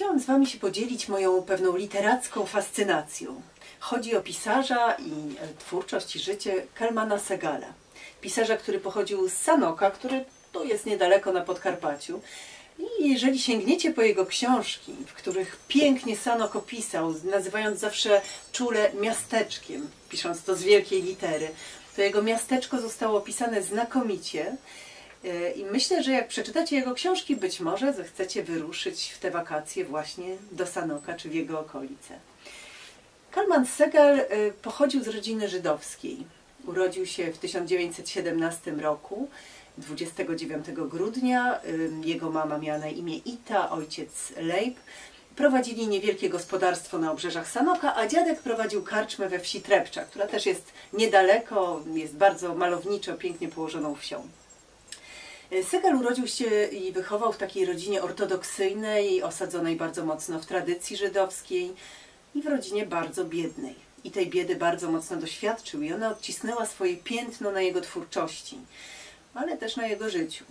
Chciałam z Wami się podzielić moją pewną literacką fascynacją. Chodzi o pisarza i e, twórczość i życie Kalmana Segala. Pisarza, który pochodził z Sanoka, który tu jest niedaleko na Podkarpaciu. I jeżeli sięgniecie po jego książki, w których pięknie Sanok opisał, nazywając zawsze czule miasteczkiem, pisząc to z wielkiej litery, to jego miasteczko zostało opisane znakomicie. E, I myślę, że jak przeczytacie jego książki, być może zechcecie wyruszyć w te wakacje właśnie do Sanoka czy w jego okolice. Kalman Segal e, pochodził z rodziny żydowskiej. Urodził się w 1917 roku, 29 grudnia. Jego mama miała na imię Ita, ojciec Leib. Prowadzili niewielkie gospodarstwo na obrzeżach Sanoka, a dziadek prowadził karczmę we wsi Trepcza, która też jest niedaleko, jest bardzo malowniczo, pięknie położoną wsią. Segal urodził się i wychował w takiej rodzinie ortodoksyjnej, osadzonej bardzo mocno w tradycji żydowskiej i w rodzinie bardzo biednej. I tej biedy bardzo mocno doświadczył i ona odcisnęła swoje piętno na jego twórczości, ale też na jego życiu.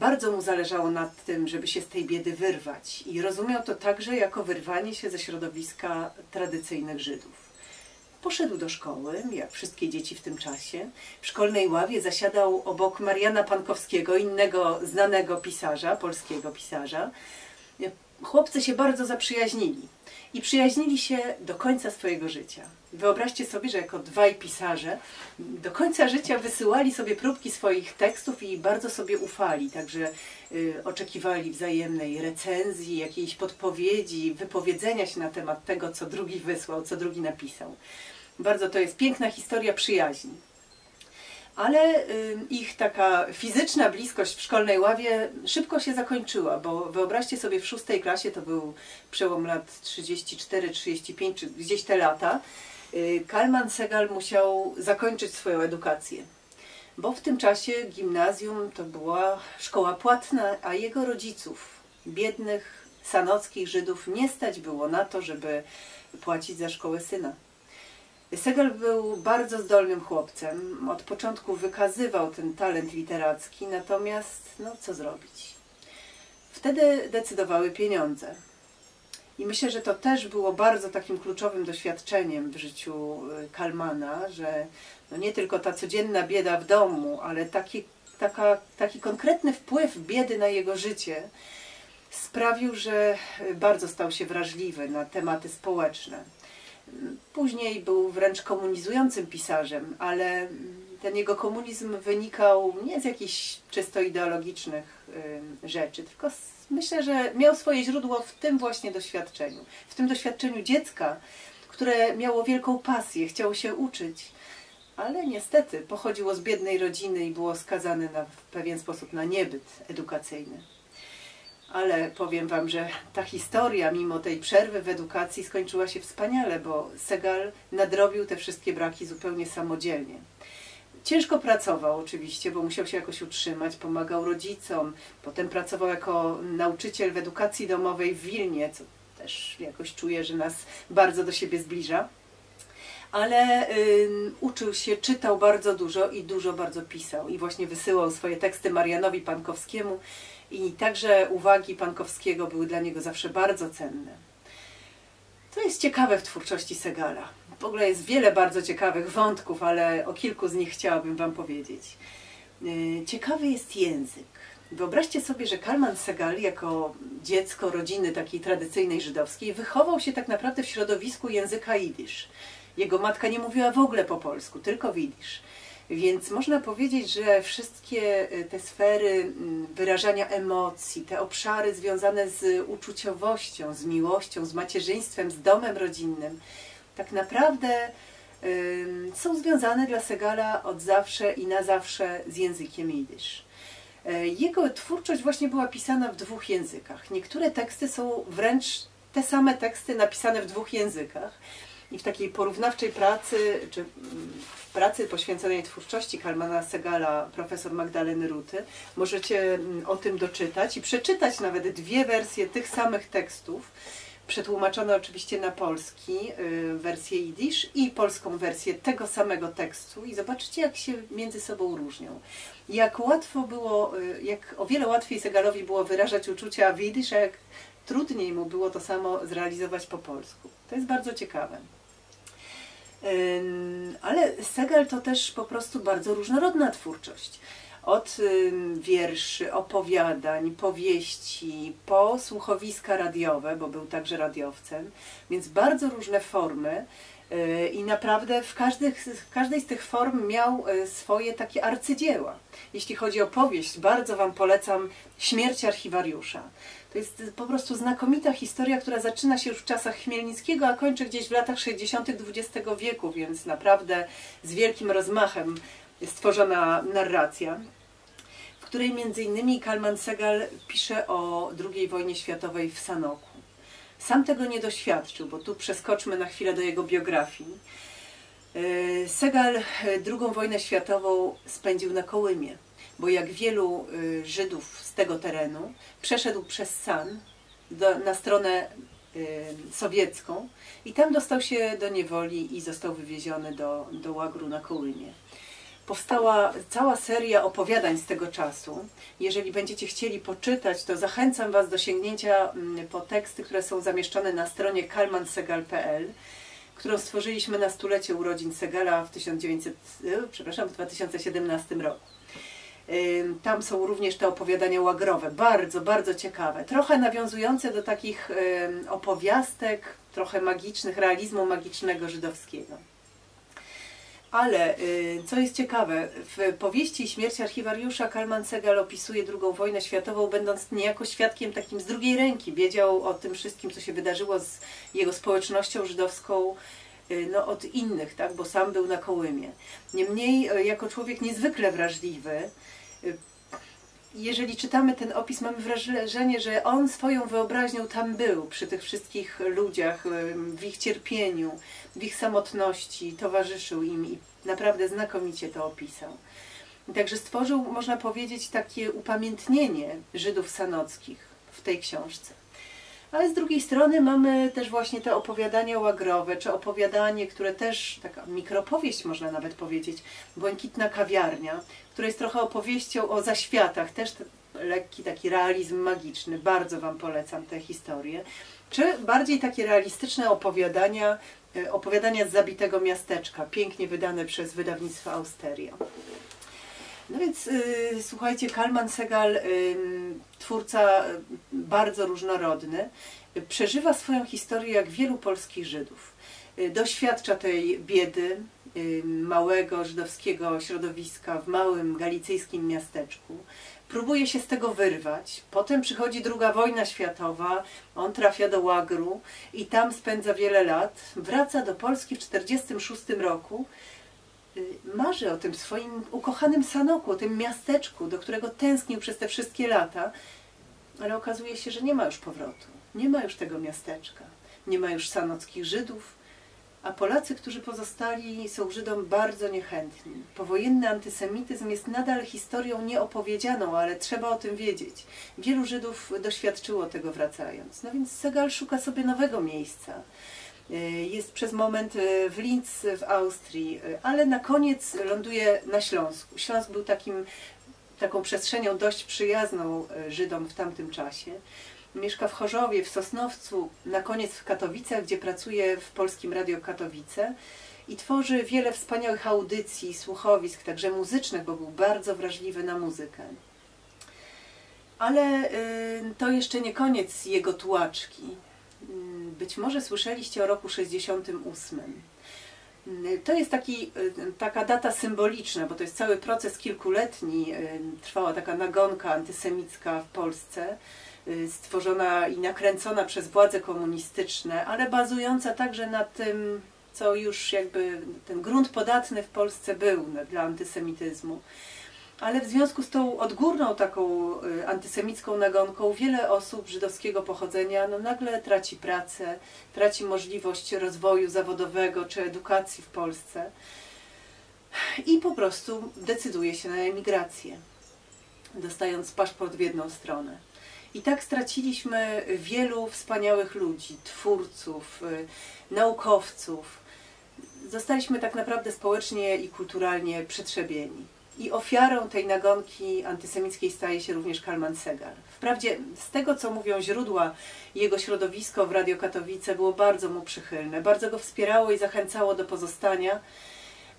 Bardzo mu zależało na tym, żeby się z tej biedy wyrwać i rozumiał to także jako wyrwanie się ze środowiska tradycyjnych Żydów. Poszedł do szkoły, jak wszystkie dzieci w tym czasie. W szkolnej ławie zasiadał obok Mariana Pankowskiego, innego znanego pisarza, polskiego pisarza. Chłopcy się bardzo zaprzyjaźnili i przyjaźnili się do końca swojego życia. Wyobraźcie sobie, że jako dwaj pisarze do końca życia wysyłali sobie próbki swoich tekstów i bardzo sobie ufali, także y, oczekiwali wzajemnej recenzji, jakiejś podpowiedzi, wypowiedzenia się na temat tego, co drugi wysłał, co drugi napisał. Bardzo to jest piękna historia przyjaźni. Ale y, ich taka fizyczna bliskość w szkolnej ławie szybko się zakończyła, bo wyobraźcie sobie w szóstej klasie, to był przełom lat 34-35, czy gdzieś te lata, y, Kalman Segal musiał zakończyć swoją edukację. Bo w tym czasie gimnazjum to była szkoła płatna, a jego rodziców, biednych, sanockich Żydów, nie stać było na to, żeby płacić za szkołę syna. Segal był bardzo zdolnym chłopcem. Od początku wykazywał ten talent literacki, natomiast no co zrobić? Wtedy decydowały pieniądze. I myślę, że to też było bardzo takim kluczowym doświadczeniem w życiu y, Kalmana, że no nie tylko ta codzienna bieda w domu, ale taki, taka, taki konkretny wpływ biedy na jego życie sprawił, że bardzo stał się wrażliwy na tematy społeczne. Później był wręcz komunizującym pisarzem, ale ten jego komunizm wynikał nie z jakichś czysto ideologicznych rzeczy, tylko myślę, że miał swoje źródło w tym właśnie doświadczeniu. W tym doświadczeniu dziecka, które miało wielką pasję, chciało się uczyć, ale niestety pochodziło z biednej rodziny i było skazane na, w pewien sposób na niebyt edukacyjny ale powiem Wam, że ta historia, mimo tej przerwy w edukacji, skończyła się wspaniale, bo Segal nadrobił te wszystkie braki zupełnie samodzielnie. Ciężko pracował oczywiście, bo musiał się jakoś utrzymać, pomagał rodzicom, potem pracował jako nauczyciel w edukacji domowej w Wilnie, co też jakoś czuję, że nas bardzo do siebie zbliża. Ale y, uczył się, czytał bardzo dużo i dużo bardzo pisał. I właśnie wysyłał swoje teksty Marianowi Pankowskiemu, i także uwagi Pankowskiego były dla niego zawsze bardzo cenne. To jest ciekawe w twórczości Segala. W ogóle jest wiele bardzo ciekawych wątków, ale o kilku z nich chciałabym Wam powiedzieć. Y, ciekawy jest język. Wyobraźcie sobie, że Kalman Segal jako dziecko rodziny takiej tradycyjnej żydowskiej wychował się tak naprawdę w środowisku języka jidysz. Jego matka nie mówiła w ogóle po polsku, tylko w jidysz. Więc można powiedzieć, że wszystkie y, te sfery mm, wyrażania emocji, te obszary związane z uczuciowością, z miłością, z macierzyństwem, z domem rodzinnym, tak naprawdę są związane dla Segala od zawsze i na zawsze z językiem jidysz. E, jego twórczość właśnie była pisana w dwóch językach. Niektóre teksty są wręcz te same teksty napisane w dwóch językach. I w takiej porównawczej pracy, czy w pracy poświęconej twórczości Kalmana Segala, profesor Magdaleny Ruty, możecie mm, o tym doczytać i przeczytać nawet dwie wersje tych samych tekstów, przetłumaczone oczywiście na polski, y, wersję jidysz i polską wersję tego samego tekstu i zobaczycie, jak się między sobą różnią. Jak łatwo było, y, jak o wiele łatwiej Segalowi było wyrażać uczucia w jidysz, jak trudniej mu było to samo zrealizować po polsku. To jest bardzo ciekawe. Ale Segal to też po prostu bardzo różnorodna twórczość. Od wierszy, opowiadań, powieści, po słuchowiska radiowe, bo był także radiowcem, więc bardzo różne formy y, i naprawdę w, każdych, w każdej z tych form miał y, swoje takie arcydzieła. Jeśli chodzi o powieść, bardzo Wam polecam Śmierć archiwariusza. To jest po prostu znakomita historia, która zaczyna się już w czasach Chmielnickiego, a kończy gdzieś w latach 60. XX wieku, więc naprawdę z wielkim rozmachem stworzona narracja, w której między innymi Kalman Segal pisze o II wojnie światowej w Sanoku. Sam tego nie doświadczył, bo tu przeskoczmy na chwilę do jego biografii. E, Segal II wojnę światową spędził na Kołymie bo jak wielu y, Żydów z tego terenu przeszedł przez San do, na stronę y, sowiecką i tam dostał się do niewoli i został wywieziony do, do Łagru na Kołymie. Powstała cała seria opowiadań z tego czasu. Jeżeli będziecie chcieli poczytać, to zachęcam Was do sięgnięcia mm, po teksty, które są zamieszczone na stronie kalmansegal.pl którą stworzyliśmy na stulecie urodzin Segala w 1900, y, przepraszam, w 2017 roku. Tam są również te opowiadania łagrowe, bardzo, bardzo ciekawe. Trochę nawiązujące do takich opowiastek, trochę magicznych, realizmu magicznego żydowskiego. Ale y, co jest ciekawe, w powieści Śmierć archiwariusza Kalman Segal opisuje II wojnę światową, będąc niejako świadkiem takim z drugiej ręki. Wiedział o tym wszystkim, co się wydarzyło z jego społecznością żydowską no, od innych, tak? bo sam był na Kołymie. Niemniej, y, jako człowiek niezwykle wrażliwy, jeżeli czytamy ten opis, mamy wrażenie, że on swoją wyobraźnią tam był, przy tych wszystkich ludziach, w ich cierpieniu, w ich samotności, towarzyszył im i naprawdę znakomicie to opisał. Także stworzył, można powiedzieć, takie upamiętnienie Żydów sanockich w tej książce. Ale z drugiej strony mamy też właśnie te opowiadania łagrowe, czy opowiadanie, które też, taka mikropowieść można nawet powiedzieć, Błękitna kawiarnia, która jest trochę opowieścią o zaświatach, też lekki taki realizm magiczny, bardzo Wam polecam tę historię. Czy bardziej takie realistyczne opowiadania, e, opowiadania z zabitego miasteczka, pięknie wydane przez wydawnictwo Austeria. No więc y, słuchajcie, Kalman Segal, y, twórca bardzo różnorodny, y, przeżywa swoją historię jak wielu polskich Żydów. Y, doświadcza tej biedy y, małego żydowskiego środowiska w małym galicyjskim miasteczku. Próbuje się z tego wyrwać. Potem przychodzi druga wojna światowa, on trafia do Łagru i tam spędza wiele lat. Wraca do Polski w 1946 roku Y, marzy o tym swoim ukochanym Sanoku, o tym miasteczku, do którego tęsknił przez te wszystkie lata, ale okazuje się, że nie ma już powrotu. Nie ma już tego miasteczka. Nie ma już sanockich Żydów, a Polacy, którzy pozostali, są Żydom bardzo niechętni. Powojenny antysemityzm jest nadal historią nieopowiedzianą, ale trzeba o tym wiedzieć. Wielu Żydów doświadczyło tego wracając. No więc Segal szuka sobie nowego miejsca. E, jest przez moment e, w Linz w Austrii, e, ale na koniec ląduje na Śląsku. Śląsk był takim, taką przestrzenią dość przyjazną Żydom w tamtym czasie. Mieszka w Chorzowie, w Sosnowcu, na koniec w Katowicach, gdzie pracuje w Polskim Radio Katowice i tworzy wiele wspaniałych audycji, słuchowisk, także muzycznych, bo był bardzo wrażliwy na muzykę. Ale to jeszcze nie koniec jego tułaczki. Być może słyszeliście o roku 68. To jest taki, taka data symboliczna, bo to jest cały proces kilkuletni. Trwała taka nagonka antysemicka w Polsce, stworzona i nakręcona przez władze komunistyczne, ale bazująca także na tym, co już jakby ten grunt podatny w Polsce był dla antysemityzmu ale w związku z tą odgórną taką y, antysemicką nagonką wiele osób żydowskiego pochodzenia no, nagle traci pracę, traci możliwość rozwoju zawodowego czy edukacji w Polsce i po prostu decyduje się na emigrację, dostając paszport w jedną stronę. I tak straciliśmy wielu wspaniałych ludzi, twórców, y, naukowców. Zostaliśmy tak naprawdę społecznie i kulturalnie przetrzebieni. I ofiarą tej nagonki antysemickiej staje się również Kalman Segal. Wprawdzie z tego, co mówią źródła, jego środowisko w Radio Katowice było bardzo mu przychylne, bardzo go wspierało i zachęcało do pozostania.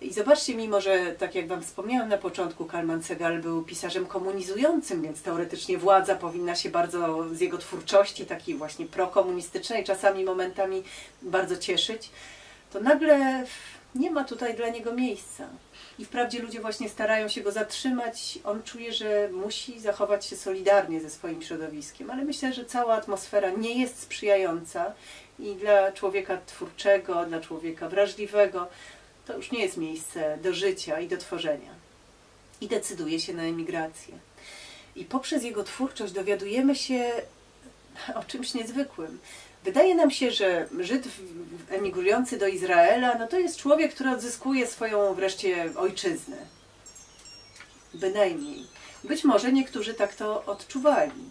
I zobaczcie, mimo że, tak jak Wam wspomniałam na początku, Kalman Segal był pisarzem komunizującym, więc teoretycznie władza powinna się bardzo z jego twórczości, takiej właśnie prokomunistycznej, czasami momentami bardzo cieszyć, to nagle nie ma tutaj dla niego miejsca. I wprawdzie ludzie właśnie starają się go zatrzymać, on czuje, że musi zachować się solidarnie ze swoim środowiskiem, ale myślę, że cała atmosfera nie jest sprzyjająca i dla człowieka twórczego, dla człowieka wrażliwego, to już nie jest miejsce do życia i do tworzenia. I decyduje się na emigrację. I poprzez jego twórczość dowiadujemy się o czymś niezwykłym. Wydaje nam się, że Żyd emigrujący do Izraela, no to jest człowiek, który odzyskuje swoją wreszcie ojczyznę. Bynajmniej. Być może niektórzy tak to odczuwali.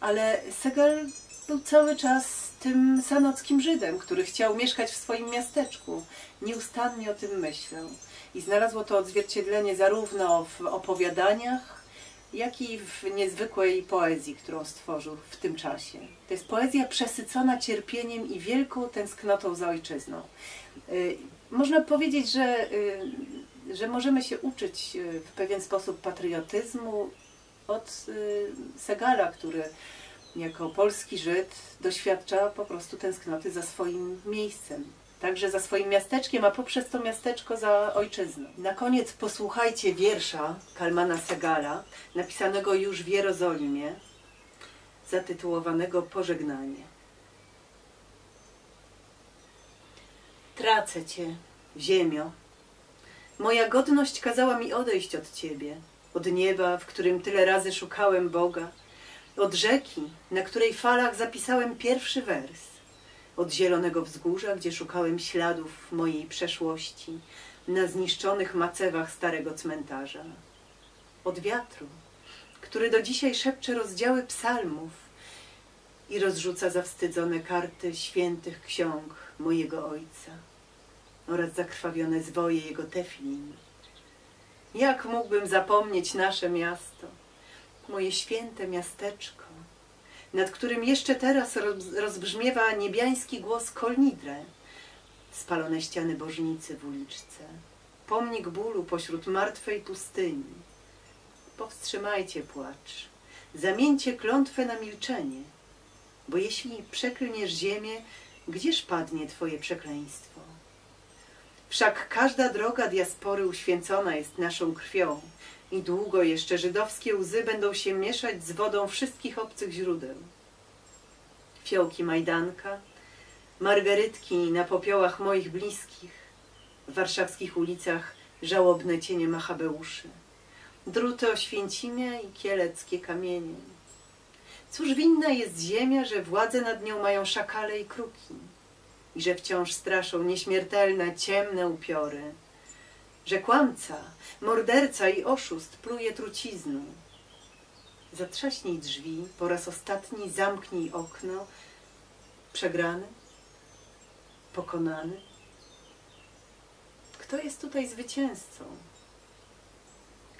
Ale Segal był cały czas tym sanockim Żydem, który chciał mieszkać w swoim miasteczku. Nieustannie o tym myślał. I znalazło to odzwierciedlenie zarówno w opowiadaniach, jak i w niezwykłej poezji, którą stworzył w tym czasie. To jest poezja przesycona cierpieniem i wielką tęsknotą za ojczyzną. Y, można powiedzieć, że, y, że możemy się uczyć y, w pewien sposób patriotyzmu od Segala, który jako polski Żyd doświadcza po prostu tęsknoty za swoim miejscem, także za swoim miasteczkiem, a poprzez to miasteczko za ojczyzną. Na koniec posłuchajcie wiersza Kalmana Segala, napisanego już w Jerozolimie, zatytułowanego Pożegnanie. Tracę Cię, ziemio. Moja godność kazała mi odejść od Ciebie, od nieba, w którym tyle razy szukałem Boga, od rzeki, na której falach zapisałem pierwszy wers, od zielonego wzgórza, gdzie szukałem śladów mojej przeszłości, na zniszczonych macewach starego cmentarza, od wiatru, który do dzisiaj szepcze rozdziały psalmów i rozrzuca zawstydzone karty świętych ksiąg mojego ojca oraz zakrwawione zwoje jego teflin. Jak mógłbym zapomnieć nasze miasto, moje święte miasteczko, nad którym jeszcze teraz rozbrzmiewa niebiański głos kolnidre, spalone ściany bożnicy w uliczce, pomnik bólu pośród martwej pustyni. Powstrzymajcie płacz, zamieńcie klątwę na milczenie, bo jeśli przeklniesz ziemię, gdzież padnie Twoje przekleństwo? Wszak każda droga diaspory uświęcona jest naszą krwią, i długo jeszcze żydowskie łzy będą się mieszać z wodą wszystkich obcych źródeł. Fiołki Majdanka, margarytki na popiołach moich bliskich, w warszawskich ulicach żałobne cienie Machabeuszy, druty Oświęcimia i kieleckie kamienie. Cóż winna jest ziemia, że władze nad nią mają szakale i kruki i że wciąż straszą nieśmiertelne, ciemne upiory, że kłamca, morderca i oszust pluje trucizną. Zatrzaśnij drzwi, po raz ostatni zamknij okno. Przegrany? Pokonany? Kto jest tutaj zwycięzcą?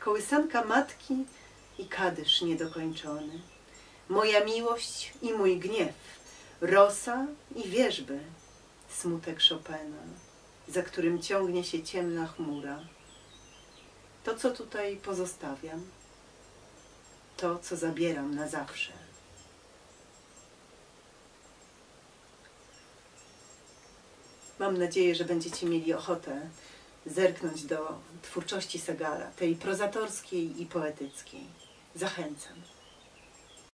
Kołysanka matki i kadysz niedokończony. Moja miłość i mój gniew. Rosa i wierzby. Smutek Chopina za którym ciągnie się ciemna chmura. To, co tutaj pozostawiam, to, co zabieram na zawsze. Mam nadzieję, że będziecie mieli ochotę zerknąć do twórczości Segala, tej prozatorskiej i poetyckiej. Zachęcam.